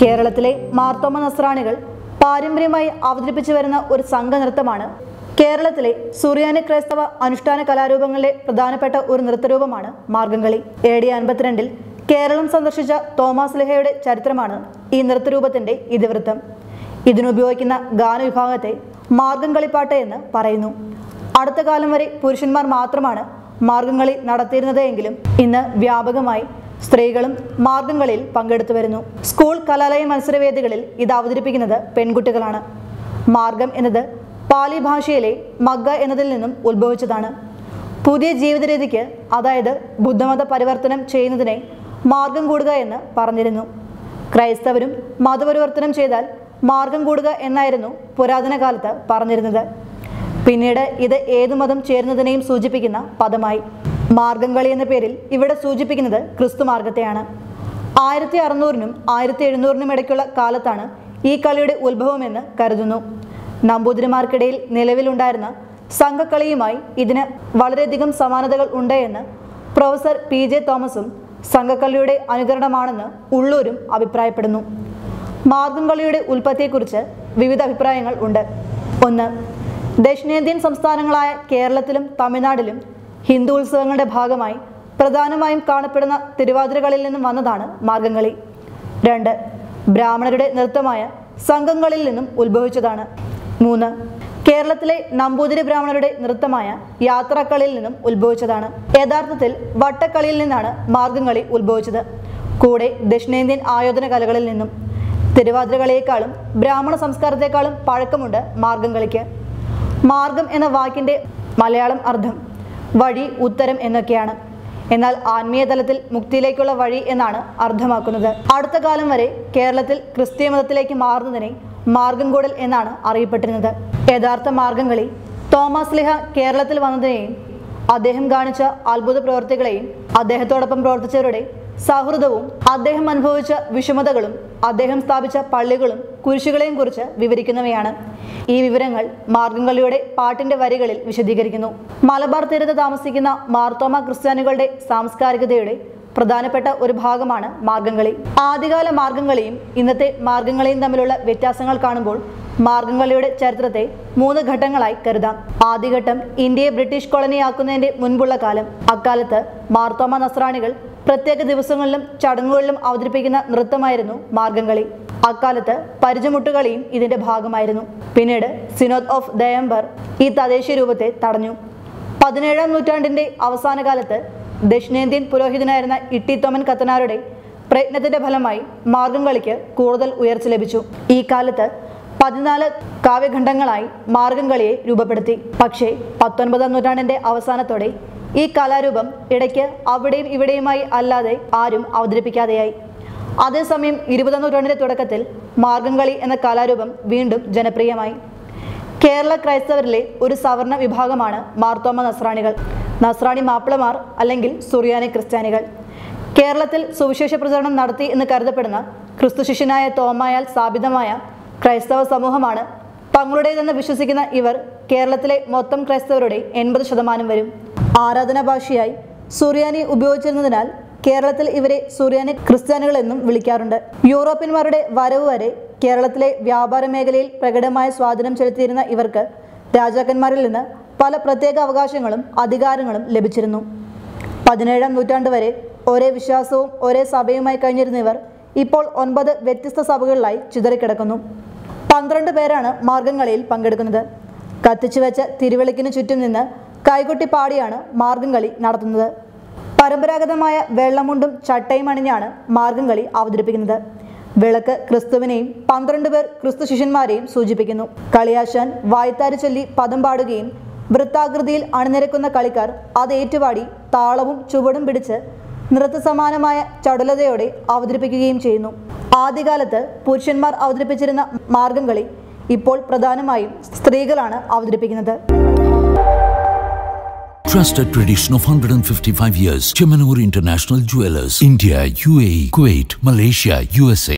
കേരളത്തിലെ മാർത്തോമ നസ്രാണികൾ പാരമ്പര്യമായി അവതരിപ്പിച്ചു വരുന്ന ഒരു സംഘനൃത്തമാണ് കേരളത്തിലെ സുറിയാനി ക്രൈസ്തവ അനുഷ്ഠാന കലാരൂപങ്ങളിലെ പ്രധാനപ്പെട്ട ഒരു നൃത്തരൂപമാണ് മാർഗംകളി എ ഡി അൻപത്തിരണ്ടിൽ കേരളം സന്ദർശിച്ച തോമസ് ലെഹയുടെ ചരിത്രമാണ് ഈ നൃത്തരൂപത്തിന്റെ ഇതിവൃത്തം. ഇതിനുപയോഗിക്കുന്ന ഗാനവിഭാഗത്തെ മാർഗംകളിപ്പാട്ട് എന്ന് പറയുന്നു. അടുത്ത കാലം വരെ പുരുഷന്മാർ മാത്രമാണ് മാർഗംകളി നടത്തിയിരുന്നത് എങ്കിലും ഇന്ന് വ്യാപകമായി സ്ത്രീകളും മാർഗങ്ങളിൽ പങ്കെടുത്തു വരുന്നു. സ്കൂൾ കലാലയ മത്സരവേദികളിൽ ഇത് അവതരിപ്പിക്കുന്നത് പെൺകുട്ടികളാണ്. മാർഗം എന്നത് പാലി ഭാഷയിലെ മഗ്ഗ എന്നതിൽ നിന്നും ഉത്ഭവിച്ചതാണ്. പുതിയ ജീവിത രീതിക്ക് അതായത് ബുദ്ധമത പരിവർത്തനം ചെയ്യുന്നതിനെ മാർഗം കൂടുക എന്ന് പറഞ്ഞിരുന്നു. ക്രൈസ്തവരും മതപരിവർത്തനം ചെയ്താൽ മാർഗം കൂടുക എന്നായിരുന്നു പുരാതന കാലത്ത് പറഞ്ഞിരുന്നത്. പിന്നീട് ഇത് ഏതു മതം ചേരുന്നതിനെയും സൂചിപ്പിക്കുന്ന പദമായി. മാർഗംകളി എന്ന പേരിൽ ഇവിടെ സൂചിപ്പിക്കുന്നത് ക്രിസ്തു മാർഗത്തെയാണ്. ആയിരത്തി അറുന്നൂറിനും ആയിരത്തി എഴുന്നൂറിനും ഇടയ്ക്കുള്ള കാലത്താണ് ഈ കളിയുടെ ഉത്ഭവമെന്ന് കരുതുന്നു. നമ്പൂതിരിമാർക്കിടയിൽ നിലവിലുണ്ടായിരുന്ന സംഘക്കളിയുമായി ഇതിന് വളരെയധികം സമാനതകൾ ഉണ്ട് എന്ന് പ്രൊഫസർ പി ജെ തോമസും സംഘക്കളിയുടെ അനുകരണമാണെന്ന് ഉള്ളൂരും അഭിപ്രായപ്പെടുന്നു. മാർഗംകളിയുടെ ഉൽപ്പത്തിയെക്കുറിച്ച് വിവിധ അഭിപ്രായങ്ങൾ ഉണ്ട്. ഒന്ന് ദക്ഷിണേന്ത്യൻ സംസ്ഥാനങ്ങളായ കേരളത്തിലും തമിഴ്നാട്ടിലും ഹിന്ദു ഉത്സവങ്ങളുടെ ഭാഗമായി പ്രധാനമായും കാണപ്പെടുന്ന തിരുവാതിരകളിൽ നിന്നും വന്നതാണ് മാർഗംകളി. രണ്ട് ബ്രാഹ്മണരുടെ നൃത്തമായ സംഘങ്ങളിൽ നിന്നും ഉത്ഭവിച്ചതാണ്. മൂന്ന് കേരളത്തിലെ നമ്പൂതിരി ബ്രാഹ്മണരുടെ നൃത്തമായ യാത്രാക്കളിയിൽ നിന്നും ഉത്ഭവിച്ചതാണ്. യഥാർത്ഥത്തിൽ വട്ടക്കളിയിൽ നിന്നാണ് മാർഗംകളി ഉത്ഭവിച്ചത്. കൂടെ ദക്ഷിണേന്ത്യൻ ആയോധന കലകളിൽ നിന്നും തിരുവാതിരകളിയേക്കാളും ബ്രാഹ്മണ സംസ്കാരത്തെക്കാളും പഴക്കമുണ്ട് മാർഗംകളിക്ക്. മാർഗം എന്ന വാക്കിന്റെ മലയാളം അർത്ഥം വഴി ഉത്തരം എന്നൊക്കെയാണ്. എന്നാൽ ആത്മീയ തലത്തിൽ മുക്തിയിലേക്കുള്ള വഴി എന്നാണ് അർത്ഥമാക്കുന്നത്. അടുത്ത കാലം വരെ കേരളത്തിൽ ക്രിസ്തീയ മതത്തിലേക്ക് മാറുന്നതിനെ മാർഗം കൂടൽ എന്നാണ് അറിയപ്പെട്ടിരുന്നത്. യഥാർത്ഥ മാർഗംകളി തോമസ് ലിഹ കേരളത്തിൽ വന്നതിനെയും അദ്ദേഹം കാണിച്ച അത്ഭുത പ്രവർത്തികളെയും അദ്ദേഹത്തോടൊപ്പം പ്രവർത്തിച്ചവരുടെ സൗഹൃദവും അദ്ദേഹം അനുഭവിച്ച വിഷമതകളും അദ്ദേഹം സ്ഥാപിച്ച പള്ളികളും കുരിശുകളെയും കുറിച്ച് വിവരിക്കുന്നവയാണ്. ഈ വിവരങ്ങൾ മാർഗംകളിയുടെ പാട്ടിന്റെ വരികളിൽ വിശദീകരിക്കുന്നു. മലബാർ തീരത്ത് താമസിക്കുന്ന മാർത്തോമ ക്രിസ്ത്യാനികളുടെ സാംസ്കാരികതയുടെ പ്രധാനപ്പെട്ട ഒരു ഭാഗമാണ് മാർഗംകളി. ആദ്യകാല മാർഗംകളിയും ഇന്നത്തെ മാർഗംകളിയും തമ്മിലുള്ള വ്യത്യാസങ്ങൾ കാണുമ്പോൾ മാർഗംകളിയുടെ ചരിത്രത്തെ മൂന്ന് ഘട്ടങ്ങളായി കരുതാം. ആദ്യഘട്ടം ഇന്ത്യയെ ബ്രിട്ടീഷ് കോളനിയാക്കുന്നതിന്റെ മുൻപുള്ള കാലം. അക്കാലത്ത് മാർത്തോമ നസ്രാണികൾ പ്രത്യേക ദിവസങ്ങളിലും ചടങ്ങുകളിലും അവതരിപ്പിക്കുന്ന നൃത്തമായിരുന്നു മാർഗംകളി. അക്കാലത്ത് പരിചമുട്ടുകളിയും ഇതിന്റെ ഭാഗമായിരുന്നു. പിന്നീട് സിനോദ് ഓഫ് ദയംബർ ഈ തദ്ദേശീയ രൂപത്തെ തടഞ്ഞു. പതിനേഴാം നൂറ്റാണ്ടിന്റെ അവസാന കാലത്ത് ദക്ഷിണേന്ത്യൻ പുരോഹിതനായിരുന്ന ഇട്ടിത്തോമൻ കത്തനാരുടെ പ്രയത്നത്തിന്റെ ഫലമായി മാർഗംകളിക്ക് കൂടുതൽ ഉയർച്ച ലഭിച്ചു. ഈ കാലത്ത് പതിനാല് കാവ്യഖണ്ഡങ്ങളായി മാർഗംകളിയെ രൂപപ്പെടുത്തി. പക്ഷേ പത്തൊൻപതാം നൂറ്റാണ്ടിന്റെ അവസാനത്തോടെ ഈ കലാരൂപം ഇടയ്ക്ക് അവിടെയും ഇവിടെയുമായി അല്ലാതെ ആരും അവതരിപ്പിക്കാതെയായി. അതേസമയം ഇരുപതാം നൂറ്റാണ്ടിന്റെ തുടക്കത്തിൽ മാർഗംകളി എന്ന കലാരൂപം വീണ്ടും ജനപ്രിയമായി. കേരള ക്രൈസ്തവരിലെ ഒരു സവർണ വിഭാഗമാണ് മാർത്തോമ നസ്രാണികൾ. നസ്രാണി മാപ്പിളമാർ അല്ലെങ്കിൽ സുറിയാനി ക്രിസ്ത്യാനികൾ. കേരളത്തിൽ സുവിശേഷ പ്രചരണം നടത്തി എന്ന് കരുതപ്പെടുന്ന ക്രിസ്തുശിഷ്യനായ തോമായാൽ സ്ഥാപിതമായ ക്രൈസ്തവ സമൂഹമാണ് തങ്ങളുടേതെന്ന് വിശ്വസിക്കുന്ന ഇവർ കേരളത്തിലെ മൊത്തം ക്രൈസ്തവരുടെ എൺപത് ശതമാനം വരും. ആരാധനാ ഭാഷയായി സുറിയാനി ഉപയോഗിച്ചിരുന്നതിനാൽ കേരളത്തിൽ ഇവരെ സുറിയാനി ക്രിസ്ത്യാനികൾ എന്നും വിളിക്കാറുണ്ട്. യൂറോപ്യന്മാരുടെ വരവ് വരെ കേരളത്തിലെ വ്യാപാര മേഖലയിൽ പ്രകടമായ സ്വാധീനം ചെലുത്തിയിരുന്ന ഇവർക്ക് രാജാക്കന്മാരിൽ നിന്ന് പല പ്രത്യേക അവകാശങ്ങളും അധികാരങ്ങളും ലഭിച്ചിരുന്നു. പതിനേഴാം നൂറ്റാണ്ട് വരെ ഒരേ വിശ്വാസവും ഒരേ സഭയുമായി കഴിഞ്ഞിരുന്ന ഇവർ ഇപ്പോൾ ഒൻപത് വ്യത്യസ്ത സഭകളിലായി ചിതറിക്കിടക്കുന്നു. പന്ത്രണ്ട് പേരാണ് മാർഗംകളിയിൽ പങ്കെടുക്കുന്നത്. കത്തിച്ചു വെച്ച തിരുവിളക്കിന് ചുറ്റും നിന്ന് കൈകൊട്ടി പാടിയാണ് മാർഗംകളി നടത്തുന്നത്. പരമ്പരാഗതമായ വെള്ളമുണ്ടും ചട്ടയും അണിഞ്ഞാണ് മാർഗംകളി അവതരിപ്പിക്കുന്നത്. വിളക്ക് ക്രിസ്തുവിനെയും പന്ത്രണ്ട് പേർ ക്രിസ്തു ശിഷ്യന്മാരെയും സൂചിപ്പിക്കുന്നു. കളിയാശാൻ വായ്ത്താരി ചൊല്ലി പദം പാടുകയും വൃത്താകൃതിയിൽ അണിനിരക്കുന്ന കളിക്കാർ അത് ഏറ്റുപാടി താളവും ചുവടും പിടിച്ച് നൃത്തസമാനമായ ചടുലതയോടെ അവതരിപ്പിക്കുകയും ചെയ്യുന്നു. ആദ്യകാലത്ത് പുരുഷന്മാർ അവതരിപ്പിച്ചിരുന്ന മാർഗംകളി ഇപ്പോൾ പ്രധാനമായും സ്ത്രീകളാണ് അവതരിപ്പിക്കുന്നത്. Trusted tradition of 155 years. Chemanur International Jewelers. India, UAE, Kuwait, Malaysia, USA.